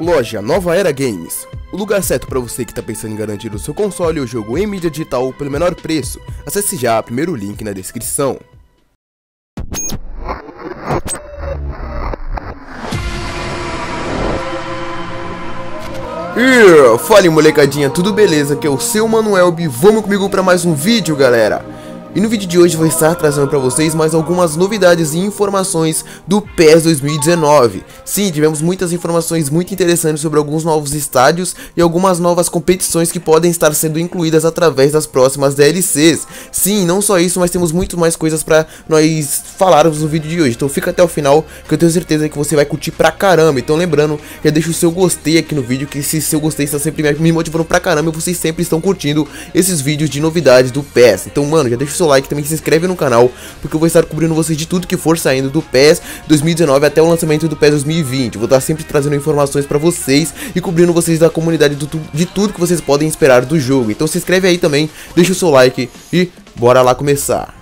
Loja Nova Era Games. O lugar certo para você que está pensando em garantir o seu console ou jogo em mídia digital pelo menor preço. Acesse já o primeiro link na descrição. E fale molecadinha, tudo beleza? Aqui é o seu Manuel B. Vamos comigo para mais um vídeo, galera. E no vídeo de hoje vou estar trazendo para vocês mais algumas novidades e informações do PES 2019. Sim, tivemos muitas informações muito interessantes sobre alguns novos estádios e algumas novas competições que podem estar sendo incluídas através das próximas DLCs. Sim, não só isso, mas temos muito mais coisas para nós falarmos no vídeo de hoje. Então fica até o final que eu tenho certeza que você vai curtir pra caramba. Então lembrando, já deixa o seu gostei aqui no vídeo, que esse seu gostei está sempre me motivando pra caramba e vocês sempre estão curtindo esses vídeos de novidades do PES. Então mano, já deixa o seu like, também se inscreve no canal, porque eu vou estar cobrindo vocês de tudo que for saindo do PES 2019 até o lançamento do PES 2020. Vou estar sempre trazendo informações para vocês e cobrindo vocês da comunidade do, de tudo que vocês podem esperar do jogo. Então se inscreve aí também, deixa o seu like e bora lá começar.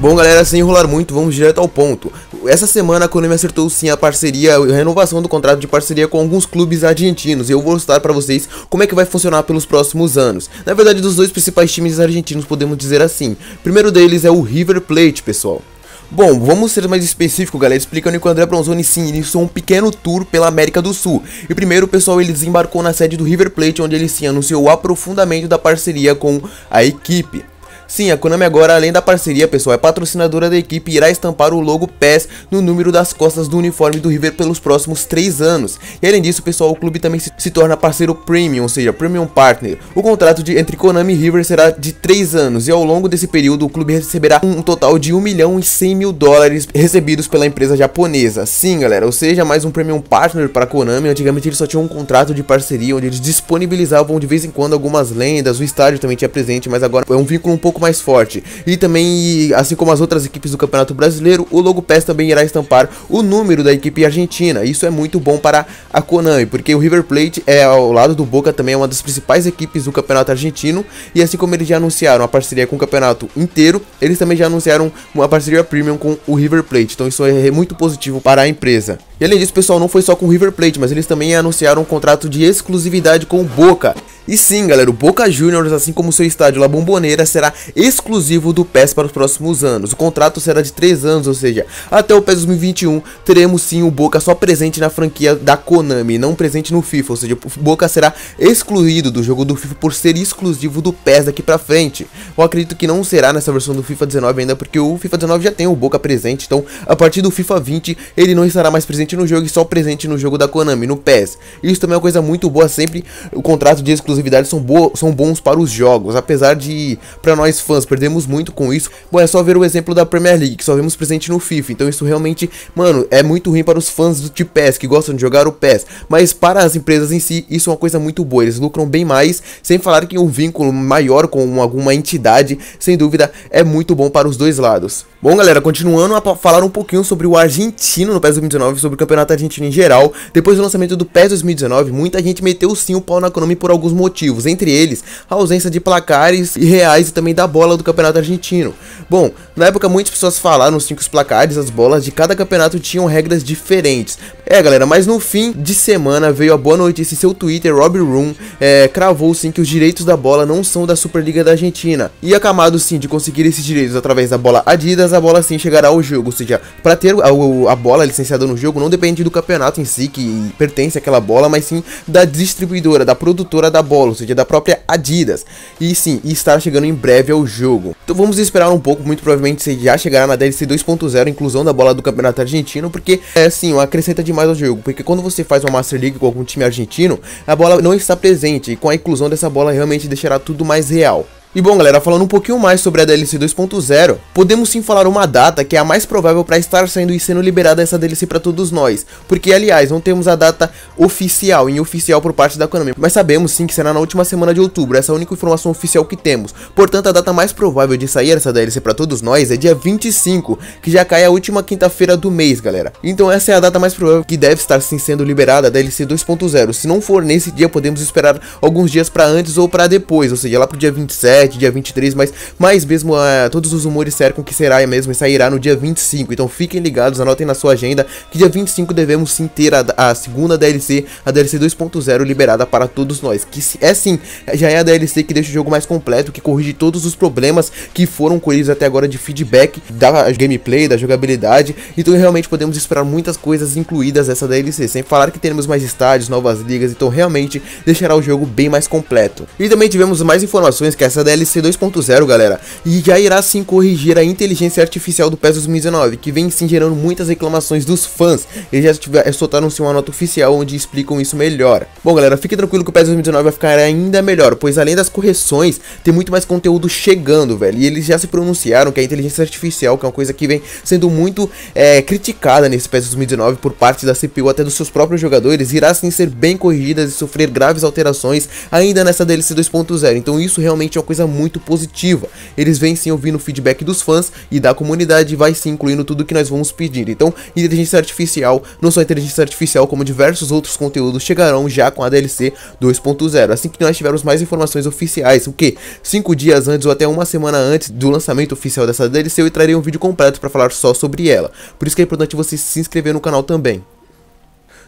Bom galera, sem enrolar muito, vamos direto ao ponto. Essa semana a Konami acertou sim a parceria, a renovação do contrato de parceria com alguns clubes argentinos. E eu vou mostrar para vocês como é que vai funcionar pelos próximos anos. Na verdade, dos dois principais times argentinos, podemos dizer assim. O primeiro deles é o River Plate, pessoal. Bom, vamos ser mais específico, galera, explicando que o André Bronzoni sim iniciou um pequeno tour pela América do Sul. E primeiro, pessoal, ele desembarcou na sede do River Plate, onde ele sim anunciou o aprofundamento da parceria com a equipe. Sim, a Konami agora, além da parceria, pessoal, é patrocinadora da equipe e irá estampar o logo PES no número das costas do uniforme do River pelos próximos 3 anos. E além disso, pessoal, o clube também se, se torna parceiro Premium, ou seja, Premium Partner. O contrato de, entre Konami e River será de 3 anos e ao longo desse período o clube receberá um total de 1 milhão e 100 mil dólares recebidos pela empresa japonesa. Sim, galera, ou seja, mais um Premium Partner para a Konami. Antigamente eles só tinham um contrato de parceria onde eles disponibilizavam de vez em quando algumas lendas, o estádio também tinha presente, mas agora é um vínculo um pouco pouco mais forte. E também, assim como as outras equipes do Campeonato Brasileiro, o logo PES também irá estampar o número da equipe argentina. Isso é muito bom para a Konami, porque o River Plate é ao lado do Boca também é uma das principais equipes do Campeonato Argentino. E assim como eles já anunciaram a parceria com o campeonato inteiro, eles também já anunciaram uma parceria premium com o River Plate. Então isso é muito positivo para a empresa. E além disso, pessoal, não foi só com o River Plate, mas eles também anunciaram um contrato de exclusividade com o Boca. E sim, galera, o Boca Juniors, assim como seu estádio La Bombonera, será exclusivo do PES para os próximos anos. O contrato será de 3 anos, ou seja, até o PES 2021 teremos sim o Boca só presente na franquia da Konami, não presente no FIFA, ou seja, o Boca será excluído do jogo do FIFA por ser exclusivo do PES daqui pra frente. Eu acredito que não será nessa versão do FIFA 19 ainda, porque o FIFA 19 já tem o Boca presente, então a partir do FIFA 20 ele não estará mais presente no jogo e só presente no jogo da Konami, no PES. Isso também é uma coisa muito boa, sempre o contrato de exclusividade são, bo são bons para os jogos, apesar de, para nós fãs, perdemos muito com isso. Bom, é só ver o exemplo da Premier League, que só vemos presente no FIFA, então isso realmente, mano, é muito ruim para os fãs de PES, que gostam de jogar o PES, mas para as empresas em si, isso é uma coisa muito boa, eles lucram bem mais, sem falar que um vínculo maior com alguma entidade, sem dúvida, é muito bom para os dois lados. Bom, galera, continuando a falar um pouquinho sobre o argentino no PES 2019, sobre o campeonato argentino em geral. Depois do lançamento do PES 2019, muita gente meteu sim o pau na Konami por alguns motivos, entre eles a ausência de placares e reais e também da bola do campeonato argentino. Bom, na época muitas pessoas falaram sim que os placares, as bolas de cada campeonato tinham regras diferentes. É, galera, mas no fim de semana veio a boa notícia em seu Twitter, Robbie Room é, cravou sim que os direitos da bola não são da Superliga da Argentina. E acamado sim de conseguir esses direitos através da bola Adidas a bola sim chegará ao jogo. Ou seja, para ter a, a, bola licenciada no jogo não depende do campeonato em si que pertence àquela bola, mas sim da distribuidora, da produtora da bola, ou seja, da própria Adidas. E sim, estará chegando em breve ao jogo. Então vamos esperar um pouco, muito provavelmente já chegará na DLC 2.0, inclusão da bola do campeonato argentino, porque é assim, acrescenta demais ao jogo. Porque quando você faz uma Master League com algum time argentino, a bola não está presente, e com a inclusão dessa bola realmente deixará tudo mais real. E bom galera, falando um pouquinho mais sobre a DLC 2.0, podemos sim falar uma data que é a mais provável para estar saindo e sendo liberada essa DLC para todos nós, porque aliás, não temos a data oficial, em oficial por parte da Konami, mas sabemos sim que será na última semana de outubro, essa é a única informação oficial que temos, portanto a data mais provável de sair essa DLC para todos nós é dia 25, que já cai a última quinta-feira do mês galera, então essa é a data mais provável que deve estar sim sendo liberada a DLC 2.0, se não for nesse dia podemos esperar alguns dias para antes ou para depois, ou seja, lá pro dia 27, 27, dia 23, mas mais mesmo uh, todos os rumores cercam que será mesmo e sairá no dia 25. Então fiquem ligados, anotem na sua agenda que dia 25 devemos sim ter a, a segunda DLC, a DLC 2.0 liberada para todos nós. Que é sim, já é a DLC que deixa o jogo mais completo, que corrige todos os problemas que foram colhidos até agora de feedback da gameplay, da jogabilidade. Então realmente podemos esperar muitas coisas incluídas nessa DLC, sem falar que teremos mais estádios, novas ligas, então realmente deixará o jogo bem mais completo. E também tivemos mais informações que essa DLC 2.0, galera, e já irá sim corrigir a inteligência artificial do PES 2019, que vem sim gerando muitas reclamações dos fãs. Eles já tiver, soltaram-se uma nota oficial onde explicam isso melhor. Bom, galera, fique tranquilo que o PES 2019 vai ficar ainda melhor, pois além das correções, tem muito mais conteúdo chegando, velho. E eles já se pronunciaram que a inteligência artificial, que é uma coisa que vem sendo muito é, criticada nesse PES 2019 por parte da CPU, até dos seus próprios jogadores, irá sim ser bem corrigida e sofrer graves alterações ainda nessa DLC 2.0. Então isso realmente é uma coisa muito positiva. Eles vêm sim ouvindo o feedback dos fãs e da comunidade vai sim incluindo tudo que nós vamos pedir. Então, inteligência artificial, não só inteligência artificial, como diversos outros conteúdos chegarão já com a DLC 2.0. Assim que nós tivermos mais informações oficiais, o que? 5 dias antes ou até uma semana antes do lançamento oficial dessa DLC, eu trarei um vídeo completo para falar só sobre ela. Por isso que é importante você se inscrever no canal também.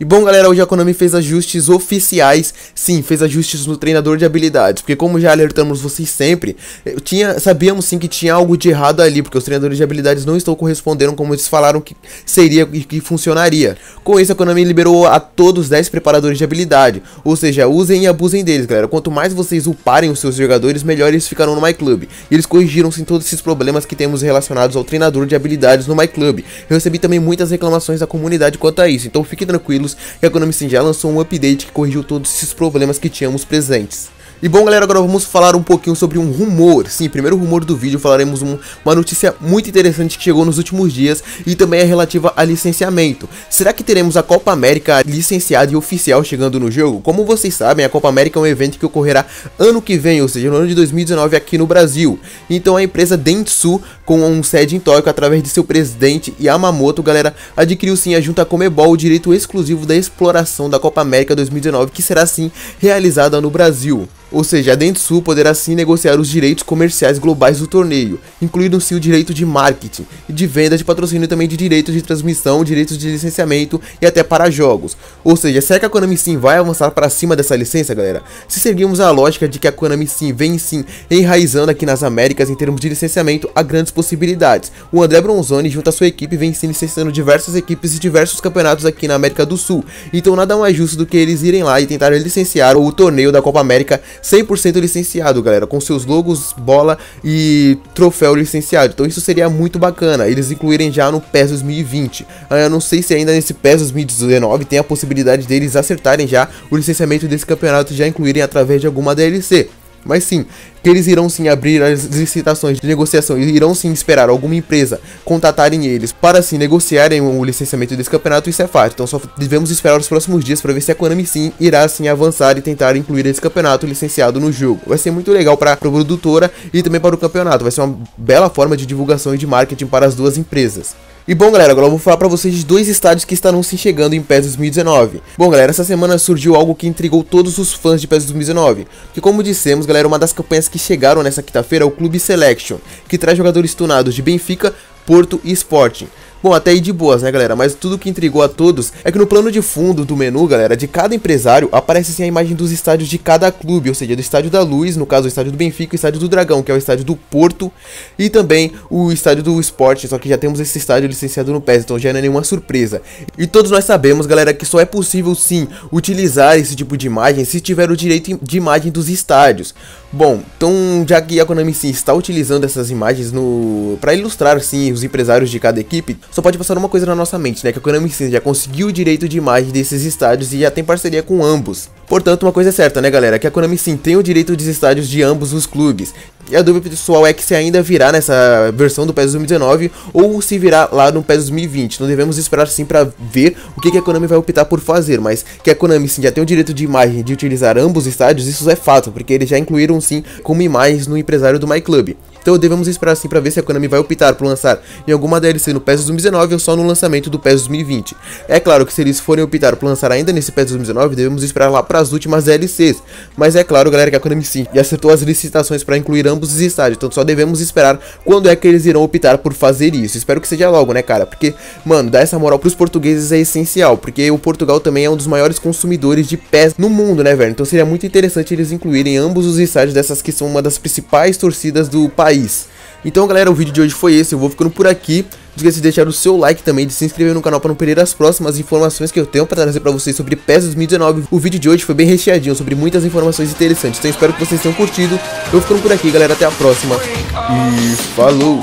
E bom galera, hoje a Konami fez ajustes oficiais, sim, fez ajustes no treinador de habilidades, porque como já alertamos vocês sempre, tinha, sabíamos sim que tinha algo de errado ali, porque os treinadores de habilidades não estão correspondendo como eles falaram que seria e que funcionaria. Com isso a Konami liberou a todos 10 preparadores de habilidade, ou seja, usem e abusem deles galera, quanto mais vocês uparem os seus jogadores, melhor eles ficarão no MyClub. E eles corrigiram sim todos esses problemas que temos relacionados ao treinador de habilidades no MyClub. Eu recebi também muitas reclamações da comunidade quanto a isso, então fiquem tranquilos tranquilos que a Konami Sim já lançou um update que corrigiu todos esses problemas que tínhamos presentes. E bom galera, agora vamos falar um pouquinho sobre um rumor, sim, primeiro rumor do vídeo, falaremos um, uma notícia muito interessante que chegou nos últimos dias e também é relativa a licenciamento. Será que teremos a Copa América licenciada e oficial chegando no jogo? Como vocês sabem, a Copa América é um evento que ocorrerá ano que vem, ou seja, no ano de 2019 aqui no Brasil. Então a empresa Dentsu, com um sede em Tóquio, através de seu presidente Yamamoto, galera, adquiriu sim a junta Comebol o direito exclusivo da exploração da Copa América 2019, que será sim realizada no Brasil. Ou seja, a Dentsu poderá sim negociar os direitos comerciais globais do torneio, incluindo-se o direito de marketing de venda de patrocínio e também de direitos de transmissão, direitos de licenciamento e até para jogos. Ou seja, será que a Konami sim vai avançar para cima dessa licença, galera? Se seguirmos a lógica de que a Konami sim vem sim enraizando aqui nas Américas em termos de licenciamento, há grandes possibilidades. O André Bronzoni junto à sua equipe vem sim licenciando diversas equipes e diversos campeonatos aqui na América do Sul. Então nada mais justo do que eles irem lá e tentar licenciar o torneio da Copa América 100% licenciado, galera, com seus logos, bola e troféu licenciado. Então isso seria muito bacana, eles incluírem já no PES 2020. Ah, eu não sei se ainda nesse PES 2019 tem a possibilidade deles acertarem já o licenciamento desse campeonato e já incluírem através de alguma DLC. Mas sim, que eles irão sim abrir as licitações de negociação e irão sim esperar alguma empresa contatarem eles para sim negociarem o licenciamento desse campeonato, isso é fato. Então só devemos esperar os próximos dias para ver se a Konami sim irá sim avançar e tentar incluir esse campeonato licenciado no jogo. Vai ser muito legal para a produtora e também para o campeonato, vai ser uma bela forma de divulgação e de marketing para as duas empresas. E bom galera, agora eu vou falar pra vocês de dois estádios que estarão se chegando em PES 2019. Bom galera, essa semana surgiu algo que intrigou todos os fãs de PES 2019. Que como dissemos galera, uma das campanhas que chegaram nessa quinta-feira é o Clube Selection, que traz jogadores tunados de Benfica, Porto e Sporting. Bom, até aí de boas, né, galera? Mas tudo que intrigou a todos é que no plano de fundo do menu, galera, de cada empresário, aparece assim a imagem dos estádios de cada clube, ou seja, do Estádio da Luz, no caso o Estádio do Benfica, o Estádio do Dragão, que é o Estádio do Porto, e também o Estádio do Esporte, só que já temos esse estádio licenciado no PES, então já não é nenhuma surpresa. E todos nós sabemos, galera, que só é possível sim utilizar esse tipo de imagem se tiver o direito de imagem dos estádios. Bom, então já que a Konami sim está utilizando essas imagens no para ilustrar sim os empresários de cada equipe, só pode passar uma coisa na nossa mente, né? Que a Konami sim já conseguiu o direito de imagem desses estádios e já tem parceria com ambos. Portanto, uma coisa é certa, né, galera? Que a Konami sim tem o direito dos estádios de ambos os clubes. E a dúvida pessoal é que se ainda virá nessa versão do PES 2019 ou se virá lá no PES 2020. Não devemos esperar sim para ver o que, que a Konami vai optar por fazer, mas que a Konami sim já tem o direito de imagem de utilizar ambos os estádios, isso é fato, porque eles já incluíram sim como imagens no empresário do MyClub. Então devemos esperar assim para ver se a Konami vai optar por lançar em alguma DLC no PES 2019 ou só no lançamento do PES 2020. É claro que se eles forem optar por lançar ainda nesse PES 2019, devemos esperar lá para as últimas DLCs. Mas é claro, galera, que a Konami sim já acertou as licitações para incluir ambos os estádios, então só devemos esperar quando é que eles irão optar por fazer isso. Espero que seja logo, né, cara? Porque, mano, dar essa moral pros portugueses é essencial, porque o Portugal também é um dos maiores consumidores de PES no mundo, né, velho? Então seria muito interessante eles incluírem ambos os estádios dessas que são uma das principais torcidas do país. Então, galera, o vídeo de hoje foi esse. Eu vou ficando por aqui. Não esqueça de deixar o seu like também, de se inscrever no canal para não perder as próximas informações que eu tenho para trazer para vocês sobre PES 2019. O vídeo de hoje foi bem recheadinho, sobre muitas informações interessantes. Então, espero que vocês tenham curtido. Eu vou ficando por aqui, galera. Até a próxima. E falou!